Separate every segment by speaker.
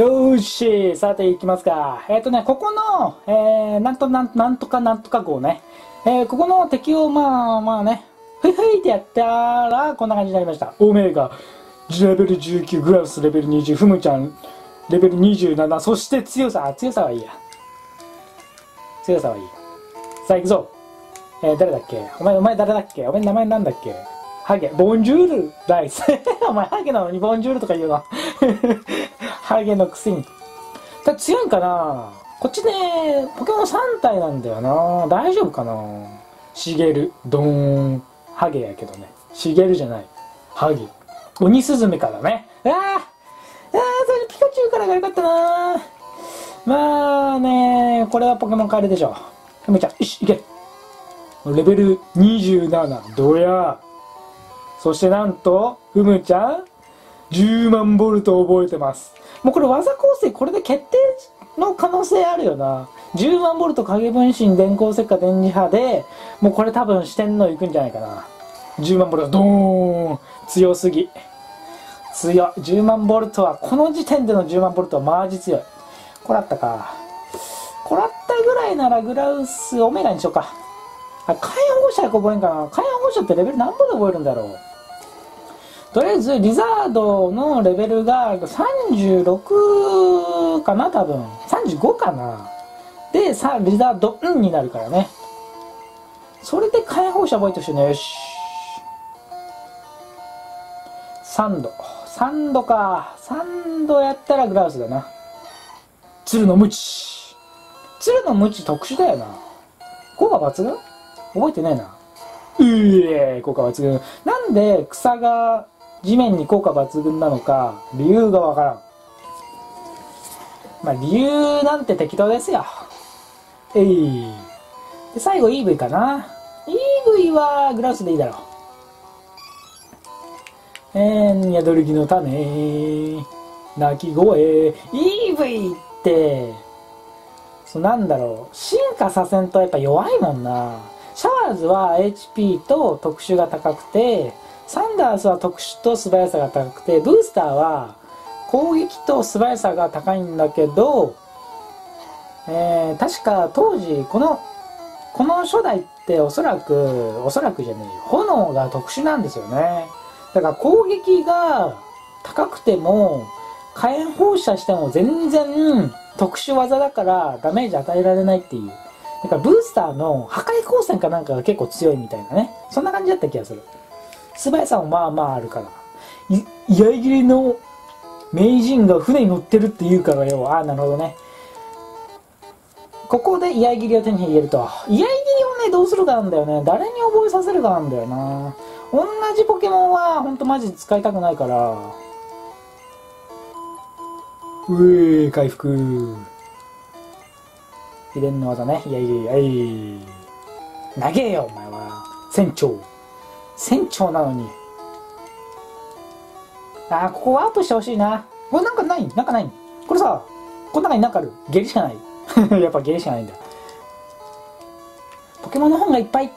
Speaker 1: よーし、さて行きますか。えっ、とね、ここの、えー、なんとなんなんとかなんとか号ね。えー、ここの敵をまあまあね、ふいふいってやったら、こんな感じになりました。オメガ、レベル19、グラウスレベル20、フムちゃん、レベル27、そして強さ、あ強さはいいや。強さはいい。さあ行くぞ。えー、誰だっけ？お前、お前誰だっけ？お前名前なんだっけ？ハゲ、ボンジュールライス。お前ハゲなのにボンジュールとか言うの。ハゲのくせに。だ強いんかなこっちね、ポケモン3体なんだよな大丈夫かなシゲル、ドーン、ハゲやけどね。シゲルじゃない。ハゲ。鬼スズメからね。ああああそれピカチュウからがよかったなまあねこれはポケモン変えるでしょ。ふみちゃん、よし、いけ。レベル27、どや。そしてなんと、ふむちゃん、10万ボルト覚えてます。もうこれ技構成これで決定の可能性あるよな。10万ボルト影分身電光石火電磁波で、もうこれ多分四天王行くんじゃないかな。10万ボルト、ドーン強すぎ。強い。10万ボルトは、この時点での10万ボルトはマジ強い。これあったか。これあったぐらいならグラウスオメガにしようか。あ、火炎放射覚えんかな。火炎放射ってレベル何ぼで覚えるんだろう。とりあえず、リザードのレベルが36かな、多分。35かな。で、さ、リザード、んになるからね。それで火炎放射覚えてほしいね。よし。3度。3度か。3度やったらグラウスだな。鶴のムチ。鶴のムチ特殊だよな。効果抜群？覚えてねえな。うえ効果抜群。なんで草が地面に効果抜群なのか、理由がわからん。まあ、理由なんて適当ですよ。えい。で、最後 EV かな。EV はグラウスでいいだろう。えー、宿り木の種、鳴き声、EV って、そうなんだろう。進化させんとやっぱ弱いもんな。シャワーズは HP と特殊が高くて、サンダースは特殊と素早さが高くて、ブースターは攻撃と素早さが高いんだけど、えー、確か当時、この、この初代っておそらく、おそらくじゃねえ。炎が特殊なんですよね。だから攻撃が高くても、火炎放射しても全然特殊技だからダメージ与えられないっていう。だからブースターの破壊光線かなんかが結構強いみたいなね。そんな感じだった気がする。素早さもまあまああるから。い、居合切りの名人が船に乗ってるって言うからよ。ああ、なるほどね。ここで居合切りを手に入れると。居合切りをね、どうするかなんだよね。誰に覚えさせるかなんだよな。同じポケモンはほんとマジ使いたくないから。うえー、回復。秘伝の技ね。いやいやいや、い。投げよ、お前は。船長。船長なのに。あー、ここワープしてほしいな。これなんかない？なんかない？これさ、この中になんかある？下痢しかない。やっぱ下痢しかないんだ。ポケモンの本がいっぱい。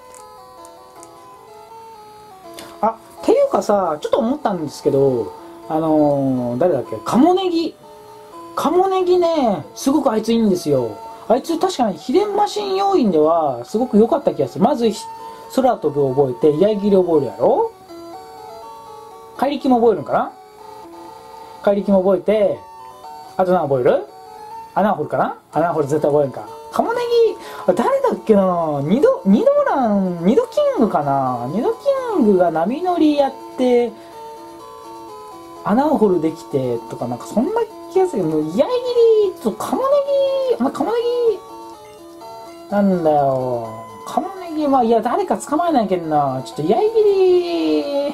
Speaker 1: あ、っていうかさ、ちょっと思ったんですけど、あのー、誰だっけ？カモネギ。カモネギね、すごくあいついいんですよ。あいつ確かに秘伝マシン要員ではすごく良かった気がする。まず、空飛ぶ覚えて、居合切り覚えるやろ？怪力も覚えるのかな？怪力も覚えて、あと何覚える？穴掘るかな？穴掘る絶対覚えるか。カモネギ、誰だっけな？二度、二度ラン、二度キングかな？二度キングが波乗りやって、穴を掘るできて、とかなんかそんな気がするけど、居合切り、ちょっとカモネギ、お前カモネギ、なんだよ。カモネギは、いや、誰か捕まえないけんな。ちょっと居合切り、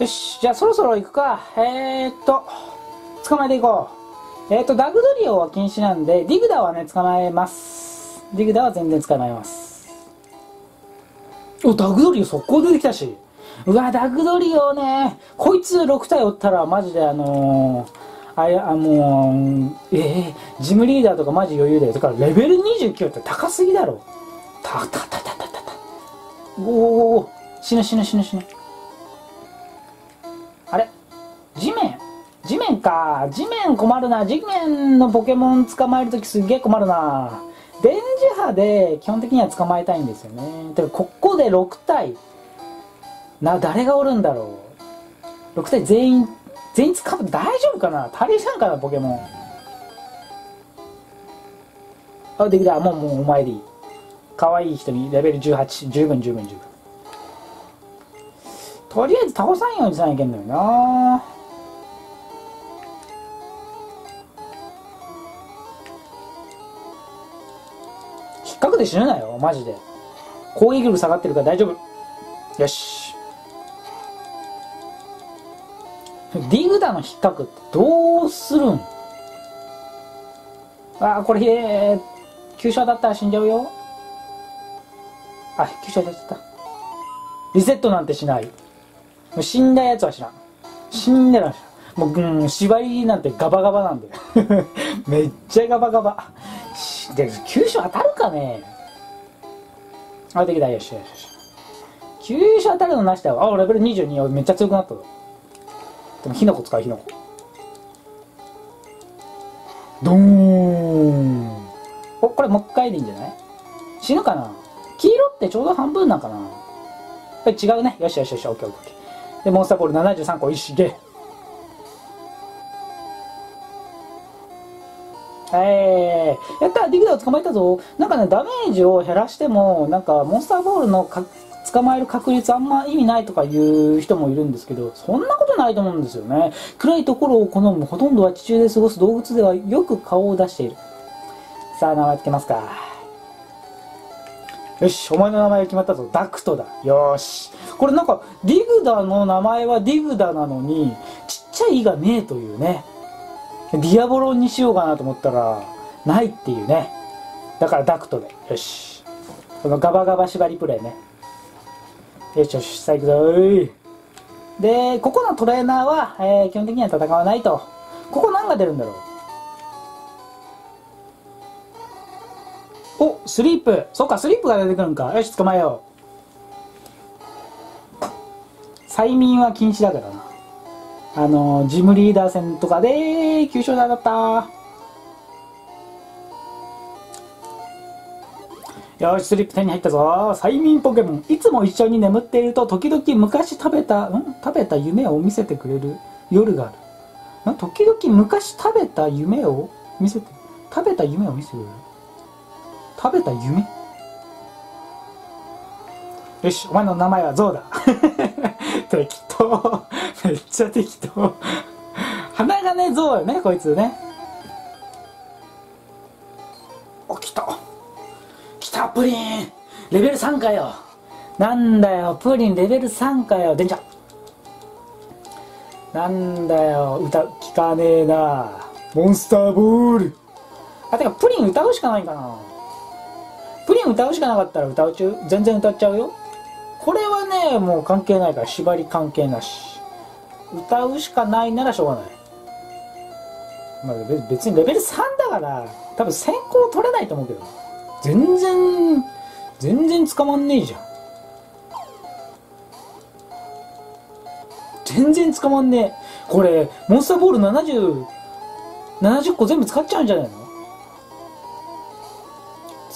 Speaker 1: よし、じゃあそろそろ行くか。えー、っと、捕まえていこう。えー、っと、ダグドリオは禁止なんで、ディグダはね、捕まえます。ディグダは全然捕まえます。お、ダグドリオ速攻出てきたし。うわ、ダグドリオね。こいつ6体おったら、マジであのー、あや、あ、もう、えー、ジムリーダーとかマジ余裕だよ。だからレベル29って高すぎだろ。たたたたたたた。おお死ぬ死ぬ死ぬ死ぬ。あれ？地面？地面か。地面困るな。地面のポケモン捕まえるときすっげえ困るな。電磁波で基本的には捕まえたいんですよね。てか、ここで6体。な、誰がおるんだろう。6体全員、全員捕ま大丈夫かな？足りさんかな、ポケモン。あ、できた。もう、もう、お前でいい。可愛い人にレベル18。十分、十分、十分。とりあえず倒さんようにさないけんのよな引っかくで死ぬなよ、マジで。攻撃力下がってるから大丈夫。よし。ディグダの引っかくってどうするん？あー、これ、えー、急所だったら死んじゃうよ。あ、急所当たっちゃった。リセットなんてしない。もう死んだやつは知らん。死んでらん。もう、うん、縛りなんてガバガバなんで。めっちゃガバガバ。で、急所当たるかね？あ、できた。よしよしよし。急所当たるのなしだわ。あ、レベル22。めっちゃ強くなったぞ。でも、火の粉使う、火の粉。ドーン。お、これもう一回でいいんじゃない？死ぬかな？黄色ってちょうど半分なんかな？これ違うね。よしよしよし、オッケーオッケー。で、モンスターボール73個、いしげ。えー、やったディグダを捕まえたぞなんかね、ダメージを減らしても、なんか、モンスターボールのか捕まえる確率あんま意味ないとかいう人もいるんですけど、そんなことないと思うんですよね。暗いところを好む、ほとんどは地中で過ごす動物ではよく顔を出している。さあ、名前つけますか。よし、お前の名前が決まったぞ。ダクトだ。よし。これなんか、ディグダの名前はディグダなのに、ちっちゃい「い」がねえというね。ディアボロンにしようかなと思ったら、ないっていうね。だからダクトで。よし。このガバガバ縛りプレイね。よしよし、さあ行くぞー。で、ここのトレーナーは、えー、基本的には戦わないと。ここ何が出るんだろう？お、スリープ。そっか、スリープが出てくるんか。よし、捕まえよう。催眠は禁止だからな。あの、ジムリーダー戦とかで、急所だった。よし、スリップ手に入ったぞ。催眠ポケモン。いつも一緒に眠っていると、時々昔食べた、ん？食べた夢を見せてくれる夜がある。ん？時々昔食べた夢を見せて、食べた夢を見せてくれる？食べた夢？よし、お前の名前はゾウだ。適当。めっちゃ適当。鼻がね、ゾウよね、こいつね。プリン。レベル3かよ。なんだよ、プリンレベル3かよ。でんちゃ。なんだよ、歌、聞かねえな。モンスターボール。あ、てか、プリン歌うしかないかな。プリン歌うしかなかったら歌うちゅう？全然歌っちゃうよ。これはね、もう関係ないから、縛り関係なし。歌うしかないならしょうがない。まあ、別にレベル3だから、多分先行取れないと思うけど。全然、全然捕まんねえじゃん。全然捕まんねえ。これ、モンスターボール70、70個全部使っちゃうんじゃないの？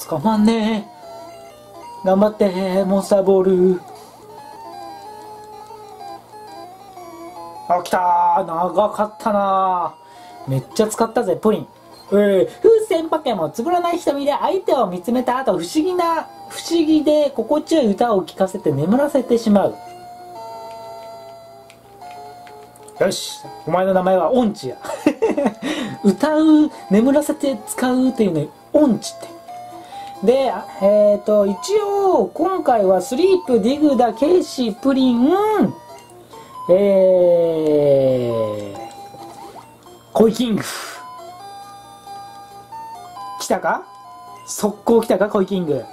Speaker 1: 捕まんねえ。頑張って、モンスターボール。あ、来た長かったなめっちゃ使ったぜ、プリン。えー、風船ポケモン、つぶらない瞳で相手を見つめた後、不思議な、不思議で心地よい歌を聴かせて眠らせてしまう。よし、お前の名前はオンチや。歌う、眠らせて使うっていうね、オンチって。で、えっ、ー、と、一応、今回はスリープ、ディグダ、ケイシー、プリン、えー、コイキング。来たか？速攻来たか？コイキング。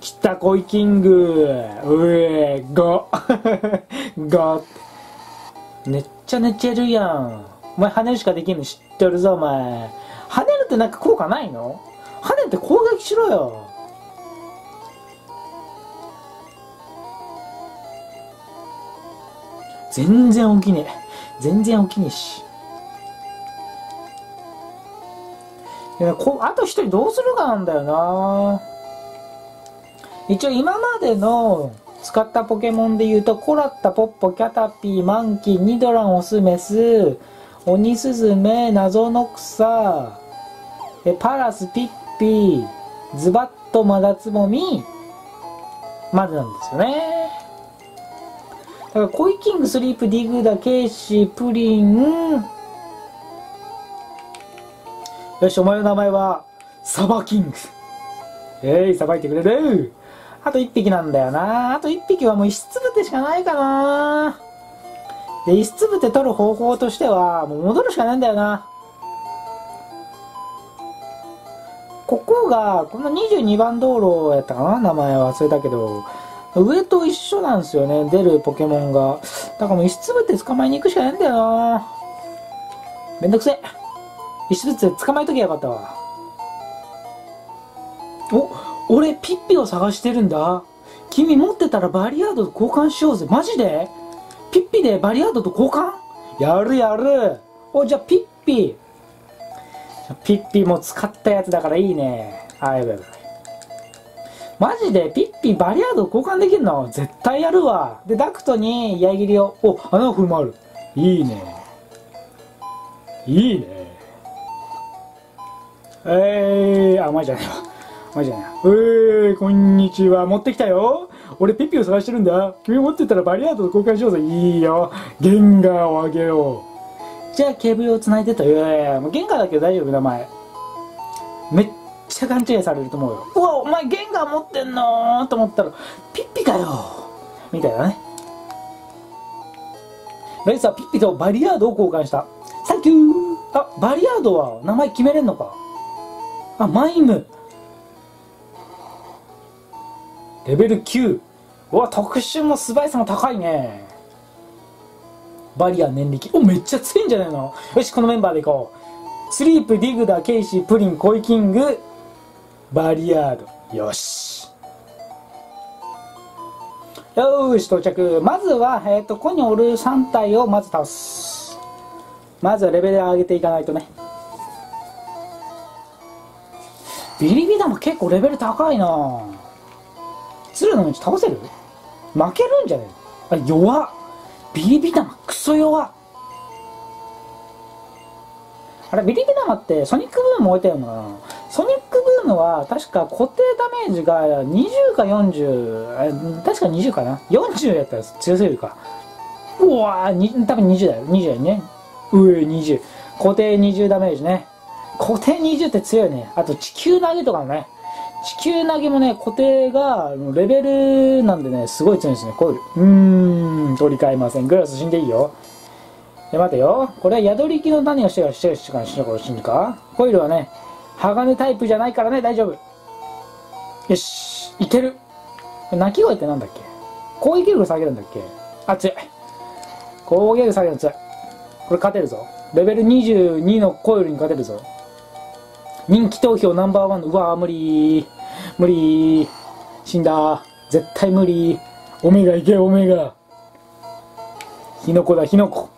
Speaker 1: 来たコイキング。うえ、ゴ。ゴ。めっちゃ寝てるやん。お前跳ねるしかできんの？知ってるぞ、お前。跳ねるってなんか効果ないの？跳ねて攻撃しろよ。全然起きねえ。全然起きねえし。いやこあと一人どうするかなんだよな一応今までの使ったポケモンで言うと、コラッタ、ポッポ、キャタピー、マンキー、ニドラン、オスメス、オニスズメ、謎の草、えパラス、ピッピー、ズバット、マダツボミ、までなんですよね。だから、コイキング、スリープ、ディグダ、ケイシー、プリン、よし、お前の名前は、サバキング。えい、さばいてくれる。あと1匹なんだよな。あと1匹はもう石つぶてしかないかな。で、石つぶて取る方法としては、もう戻るしかないんだよな。ここが、この22番道路やったかな名前忘れたけど、上と一緒なんですよね、出るポケモンが。だからもう石つぶて捕まえに行くしかないんだよな。めんどくせえ。石つ捕まえときゃよかったわ。お俺ピッピを探してるんだ。君持ってたらバリアードと交換しようぜ。マジで？ピッピでバリアードと交換？やるやる。おじゃあピッピ。ピッピも使ったやつだからいいね。あやばいやばい。マジで？ピッピバリアード交換できるの？絶対やるわ。でダクトに矢切りを。お穴を踏まる。いいね。いいね。えー、あ、前じゃないわ。マジだないわ。えー、こんにちは。持ってきたよ。俺ピッピを探してるんだ。君持ってたらバリアードと交換しようぜ。いいよ。ゲンガーをあげよう。じゃあケーブルを繋いでと。いやいやもうゲンガーだけど大丈夫、名前。めっちゃ勘違いされると思うよ。うわ、お前ゲンガー持ってんのと思ったら、ピッピかよ。みたいなね。ライスはピッピとバリヤードを交換した。サンキューあ、バリヤードは名前決めれんのか？あ、マイム。レベル9うわ特殊も素早さも高いね。バリア念力おめっちゃ強いんじゃないの？よしこのメンバーでいこう。スリープディグダケイシープリンコイキング。バリヤード。よし。よし到着。まずは、えーと、ここにおる3体をまず倒す。まずはレベル上げていかないとね。ビリビダも結構レベル高いな。鶴の道倒せる？負けるんじゃねえあ弱っビリビ玉クソ弱。っあれビリビ玉ってソニックブーム置いてるのかな。ソニックブームは確か固定ダメージが20か40確か20かな？40やったら強すぎるか。うわー多分20だよ。20だよね。うえ20固定20ダメージね。固定20って強いねあと地球投げとかもね地球投げもね、固定がレベルなんでね、すごい強いですね、コイル。うーん、取り替えません。グラス死んでいいよ。え、待てよ。これは宿り木の種をしてからしてからしてから死ぬか？コイルはね、鋼タイプじゃないからね、大丈夫。よし、いける。鳴き声ってなんだっけ？攻撃力下げるんだっけ？あ、強い。攻撃力下げるの強い。これ勝てるぞ。レベル22のコイルに勝てるぞ。人気投票ナンバーワンの、うわー無理。無理。死んだ。絶対無理。オメガいけオメガヒノコだヒノコ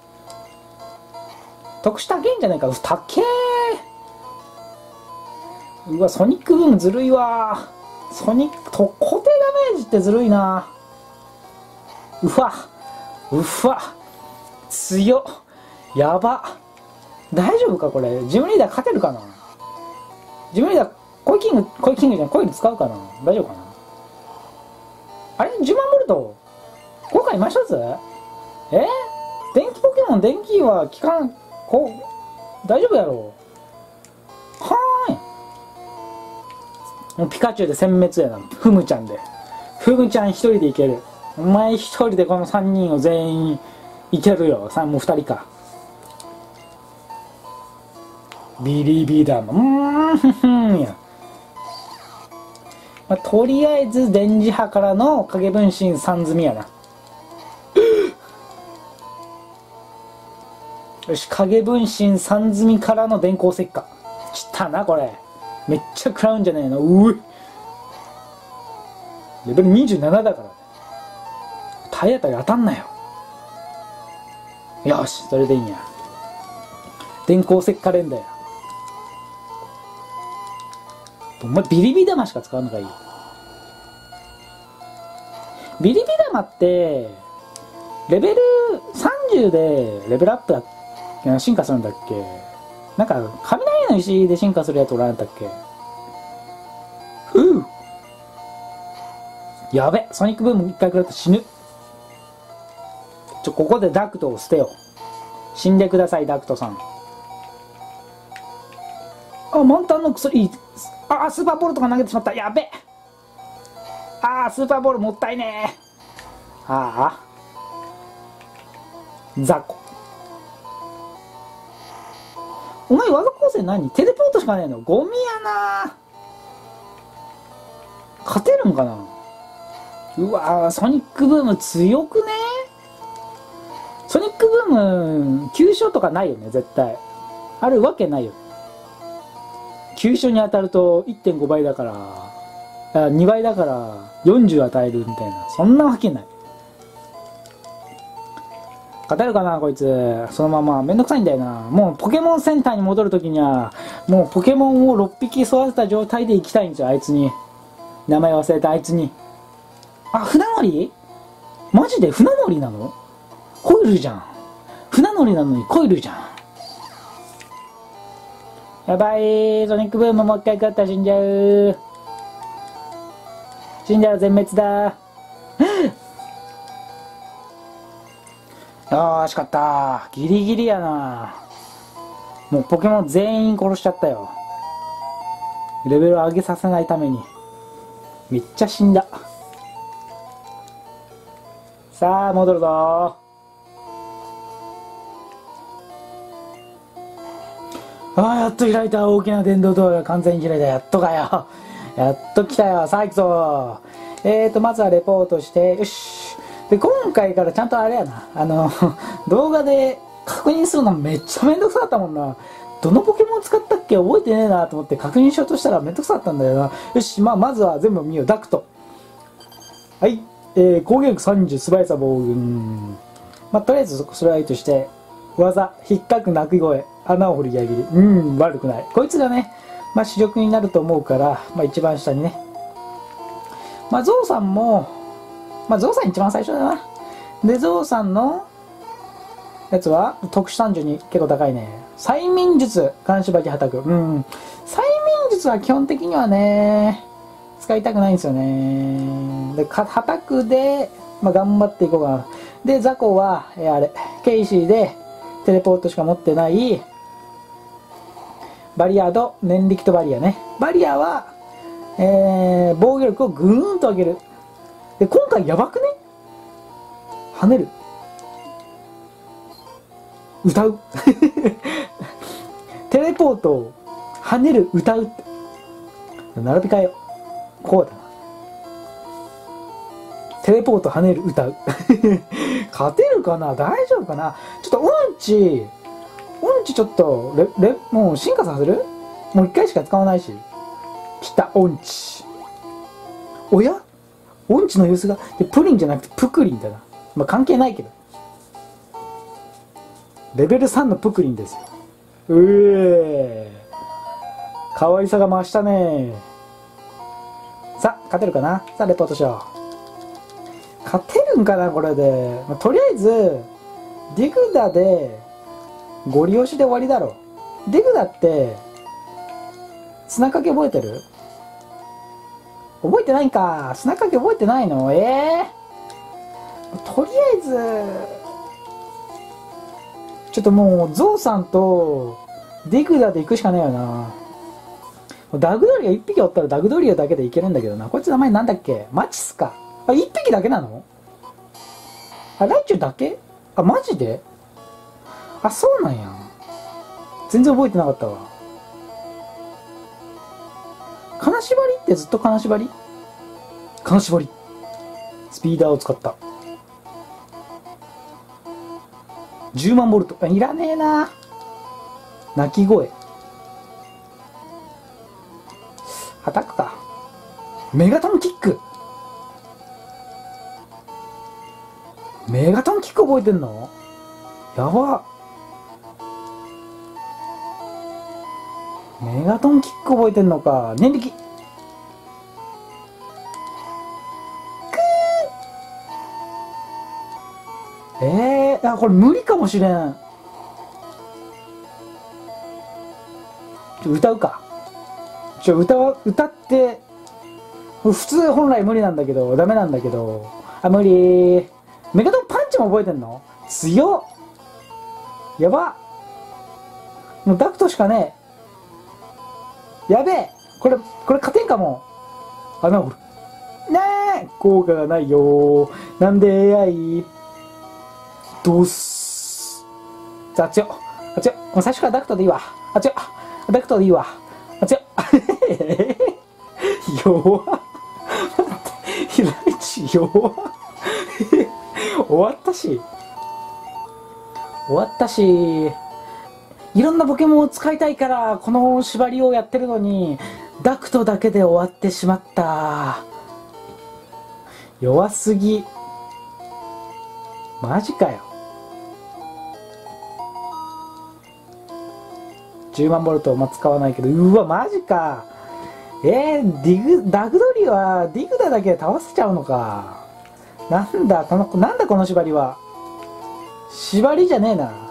Speaker 1: 特殊高えんじゃないか。たっけうわソニックブームずるいわ。ソニックと固定ダメージってずるいな。うわ。うわ。強やば。大丈夫かこれ。ジムリーダー勝てるかな？自分でコイキング、コイキングじゃん、コイル使うかな大丈夫かな？あれ ?10 万ボルト？今回いましたつえ？電気ポケモン、電気は効かん、こう、大丈夫やろ？はーい。もうピカチュウで殲滅やな。フムちゃんで。フムちゃん一人でいける。お前一人でこの3人を全員いけるよ。もう2人か。ビリビダマうーんや、まあ、とりあえず電磁波からの影分身三積みやな。よし影分身三積みからの電光石火。きたなこれ。めっちゃ食らうんじゃねえの。うい。レベル27だから。体当たり当たんなよ。よしそれでいいんや。電光石火連だよお前ビリビ玉しか使うのかいい。ビリビ玉ってレベル30でレベルアップだ進化するんだっけ？なんか雷の石で進化するやつおらんだっけ？ふう。やべ。ソニックブーム一回食らったら死ぬ。ちょここでダクトを捨てよう。死んでくださいダクトさん。あ満タンの薬あスーパーボールとか投げてしまった。やべ。ああスーパーボールもったいねえああ雑魚。お前技構成何？テレポートしかねえの？ゴミやな勝てるんかな？うわソニックブーム強くねソニックブーム急所とかないよね絶対。あるわけないよね。急所に当たると1.5倍だから2倍だから40与えるみたいなそんなわけない。勝てるかなこいつ。そのまま。めんどくさいんだよな。もうポケモンセンターに戻るときにはもうポケモンを6匹育てた状態で行きたいんですよあいつに。名前忘れたあいつに。あ船乗り？マジで船乗りなの？コイルじゃん。船乗りなのにコイルじゃん。やばい。ソニックブームもう一回食ったら死んじゃう。死んじゃう全滅だ。よーし勝った。ギリギリやな。もうポケモン全員殺しちゃったよ。レベル上げさせないために。めっちゃ死んだ。さあ戻るぞ。ああやっと開いた大きな電動ドアが完全に開いた。やっとかよ。やっと来たよさあ行くぞえーとまずはレポートしてよし。で今回からちゃんとあれやな。あの 動画で確認するのめっちゃめんどくさかったもんな。どのポケモン使ったっけ覚えてねえなと思って確認しようとしたらめんどくさかったんだよな。よしまあまずは全部見よう。ダクト。はい。えー、攻撃力30素早さ防軍。まあとりあえずそれはいいとして。技引っかく鳴き声穴を掘り上げるうん悪くない。こいつがねまあ主力になると思うからまあ一番下にね。まあゾウさんもまあゾウさん一番最初だな。でゾウさんのやつは特殊単純に結構高いね。催眠術監視ばきはたく。うん。催眠術は基本的にはね使いたくないんですよね。ではたくで、まあ、頑張っていこうかな。で雑魚は、えー、あれケイシーでテレポートしか持ってないバリヤード念力とバリアね。バリアは、えー、防御力をぐーんと上げる。で今回やばくね？跳ねる。歌う。テレポートを跳ねる歌う並び替えよう。こうだな。テレポート跳ねる歌。う勝てるかな？大丈夫かな？ちょっとうんちうんちょっとレレもう進化させる？もう一回しか使わないし。来たうんち。おや？うんちの様子が？でプリンじゃなくてプクリンだな。まあ関係ないけど。レベル3のプクリンですよ。うえ可愛さが増したね。さあ勝てるかな？さあレポートしよう。勝てるんかなこれで、まあ、とりあえずディグダでゴリ押しで終わりだろディグダって砂かけ覚えてる？覚えてないんか。砂かけ覚えてないの？ええー、とりあえずちょっともうゾウさんとディグダで行くしかないよな。ダグドリア1匹おったらダグドリアだけでいけるんだけどな。こいつ名前なんだっけ？マチスか。あ1匹だけなの？あライチュウだけ？あマジで？あそうなんや。全然覚えてなかったわ。金縛りってずっと金縛り？金縛り。スピーダーを使った。10万ボルト。いらねえな。鳴き声。はたくか。メガトンキック覚えてんの？やば。メガトンキック覚えてんのか。念力。えー、あこれ無理かもしれん。ちょ歌うか。ちょ歌歌って。普通本来無理なんだけどダメなんだけど。あ無理。メガトンパンチも覚えてんの？強っ。やば。もうダクトしかねえ。やべえ。これこれ勝てんかも。穴掘る。ねえ。効果がないよ。なんで AI どうす？じゃああっちよあっちよもう最初からダクトでいいわ。あっちよダクトでいいわ。あっちよ弱っ。待って。平市弱っ。終わったし。終わったし。いろんなポケモンを使いたいからこの縛りをやってるのにダクトだけで終わってしまった。弱すぎ。マジかよ。10万ボルトも使わないけど。うわマジか。えー、ディグダグドリはディグダだけで倒せちゃうのか。なんだこのなんだこの縛りは。縛りじゃねえな。